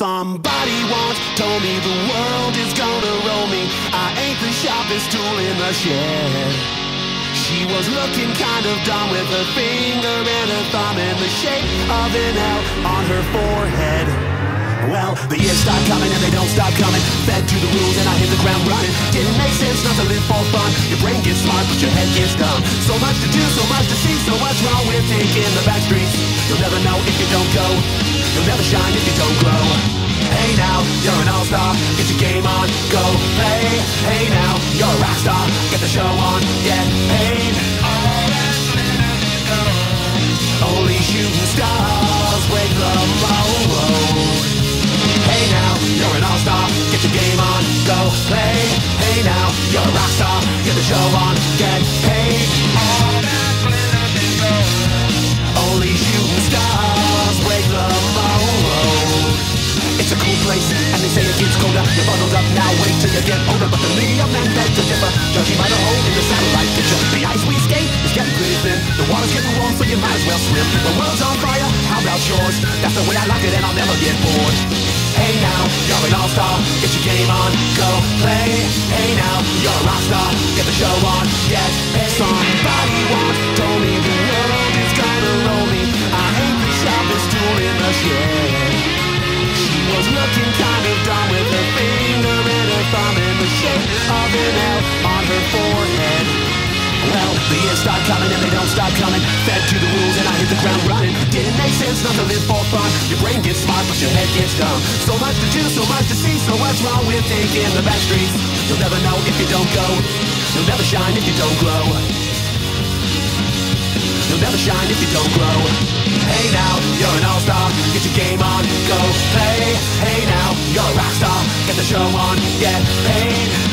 Somebody once told me the world is gonna roll me. I ain't the sharpest tool in the shed. She was looking kind of dumb with her finger and her thumb in the shape of an L on her forehead. Well, the years start coming and they don't stop coming. Fed to the rules and I hit the ground running. Didn't make sense not to live for fun. Your brain gets smart, but your head gets dumb. So much to do, so much to see, so what's wrong with taking the back streets? You'll never know if you don't go. You'll never shine if you don't all-star, get your game on, go play. Hey now, you're a rock star, get the show on, get paid. Only shooting stars break the mold. Hey now, you're an all-star, get your game on, go play. Hey now, you're a rock star, get the show on, say it gets colder. You're bundled up now, wait till you get older. But the media men beg to differ, judging by the hole in the satellite picture. The ice we skate is getting pretty thin. The water's getting warm, so you might as well swim. The world's on fire, how about yours? That's the way I like it, and I'll never get bored. Hey now, you're an all-star, get your game on, go play. Hey now, you're a rock star, get the show on, get paid. Somebody once told me the world is gonna roll me. I ain't the sharpest tool in the shed. She was looking kind dumb with her finger and her thumb in the shape of an L on her forehead. Well, the years start coming and they don't stop coming. Fed to the rules and I hit the ground running. Didn't make sense not to live for fun. Your brain gets smart, but your head gets dumb. So much to do, so much to see. So what's wrong with taking the back streets? You'll never know if you don't go. You'll never shine if you don't glow. You'll never shine if you don't glow. Hey now, play. Hey now, you're a rock star, get the show on, get paid.